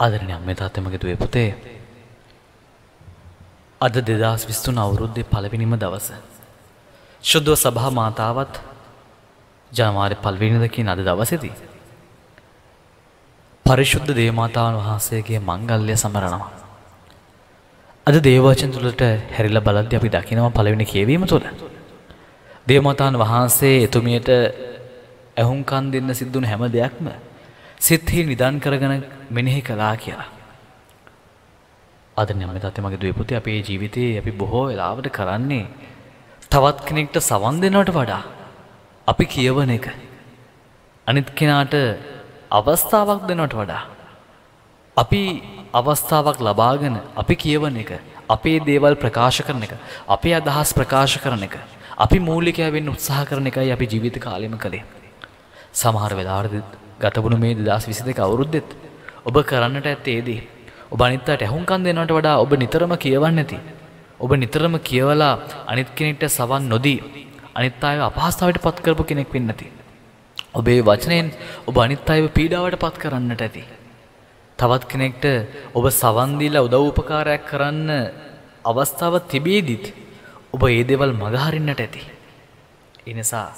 ආදරණීය අම්මේ තාත්තමගේ දුවේ පුතේ අද 2023 අවුරුද්දේ පළවෙනිම දවස. ශුද්ධ සභා මාතාවත් ජනවාරි පළවෙනිද කියන අද දවසේදී පරිශුද්ධ දේවමාතාවන් වහන්සේගේ මංගල්‍ය සමරනවා. අද දේවවචන තුළට හැරිලා බලද්දී අපි දකිනවා පළවෙනි කියවීම තුළ දේවමාතාන් වහන්සේ එතුමියට ඇහුම්කන් දෙන්න සිද්ධුණු හැම දෙයක්ම සිත්හි නිදන් කරගෙන මෙනෙහි කළා කියලා. අද නම තත්ත මගේ දවපුති අපේ ජීවිතයේ අපි බොහෝ වෙලාවට කරන්නේ තවත් කෙනෙක්ට සවන් දෙනවට වඩා අපි කියවන එක අනිත් කෙනාට අවස්ථාවක් දෙනවට වඩා අපි අවස්ථාවක් ලබාගෙන අපි කියවන එක අපේ දේවල් ප්‍රකාශ කරන එක අපේ අදහස් ප්‍රකාශ කරන එක අපි මූලිකය වෙන්න උත්සාහ කරන එකයි අපි ජීවිත කාලෙම කළේ සමහර වෙලාවරද ගතබුණු මේ දස් විසි දෙක අවුරුද්දෙත් ඔබ කරන්නට ඇත්තේදී ඔබ අනිත්තට ඇහුම්කන් දෙනට වඩා ඔබ නිතරම කියවන්න ඇති ඔබ නිතරම කියවලා අනිත් කෙනෙක්ට සවන් නොදී අනිත් අය අපහස්ථාවට පත් කරපු කෙනෙක් වෙන්නති ඔබේ වචනයෙන් ඔබ අනිත් අයව පීඩාවට පත් කරන්නට ඇති. තවත් කෙනෙක්ට ඔබ සවන්දීලා උදව් උපකාරයක් කරන්න අවස්ථාව තිබේදිත් ඔබ ඒ දෙවල් මගහරින්නට ඇති. එනිසා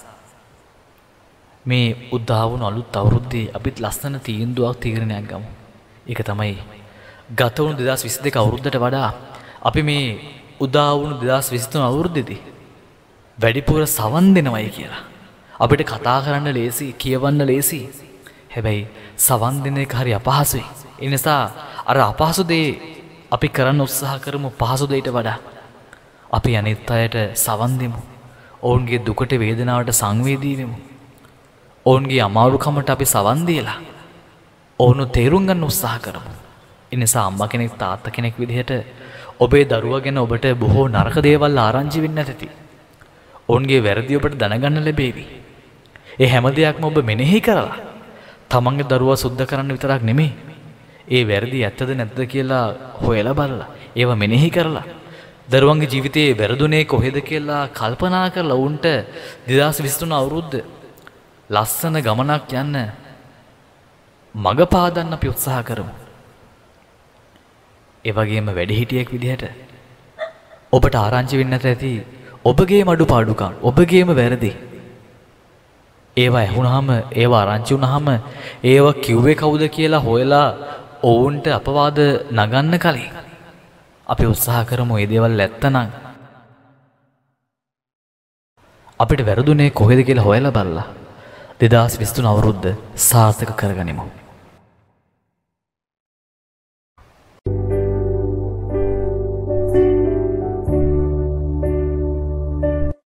මේ උද්දාවුණු අලුත් අවුරුද්දේ අපිත් ලස්සන තීන්දුවක් තීරණයක් ගමු. ඒක තමයි ගතවුණු දෙදස් විසි දෙක අවුරුද්ධට වඩා අපි මේ උදාවුණු දෙදස් විස්තුන අවුරුද්දෙදී. වැඩිපුර සවන් දෙනවයි කියලා. අපිට කතා කරන්න ලේසි කියවන්න ලේසි. හැබැයි සවන් දෙන එක හරි අපහසුයි. එනිසා අර අපහසුදේ අපි කරන්න උත්සාහ කරමු පහසුදයට වඩා. අපි අනිත් අයට සවන් දෙමු. ඔවුන්ගේ දුකට වේදනාවට සංවේදීවෙමු. ඔවුන්ගේ අමාරුකමට අපි සවන්දියලා ඔවුනු තේරුම් ගන්න උත්සාහ කරමු. එනිසා අම්ම කෙනෙක් තාත්ත කෙනෙක් විදිහට ඔබේ දරුව ගැන ඔබට බොහෝ නරක දේවල් ආරංචි වෙන්න ඇති. ඔවුන්ගේ වැරදි ඔබට දැනගන්න ලැබේවි. ඒ හැම දෙයක්ම ඔබ මෙනෙහි කරලා තමන්ගේ දරුව සුද්ධ කරන්න විතරක් නෙමේ. ඒ වැරදි ඇත්තද නැද්ද කියලා හොයලා බලලා ඒව මෙනෙහි කරලා දරුවන්ගේ ජීවිතයේ වැරදුනේ කොහෙද කියලා කල්පනා කරලා ඔවුන්ට දෙදස් විස්තුන අවුරුද්ධ ලස්සන ගමනක් යන්න මඟ පාදන්න අපි උත්සාහ කරමු. එවගේම වැඩිහිටියෙක් විදිහට ඔබට ආරංචි වෙන්නට ඇති ඔබගේ මඩු පාඩුකන් ඔබගේම වැරදි. ඒවා ඇහුණහම ඒවා ආරංචි වුණහම ඒව කිව්වේ කවුද කියලා හොයලා ඔවුන්ට අපවාද නගන්න කලින් අපි උත්සාහ කරමු ඒ දේවල් ඇත්තනම් අපිට වැරදුනේ කොහෙද කියලා හොයලා බලලා දෙදස් විස්තුන අවුරුද්ධ සාර්ථක කරගනිමු.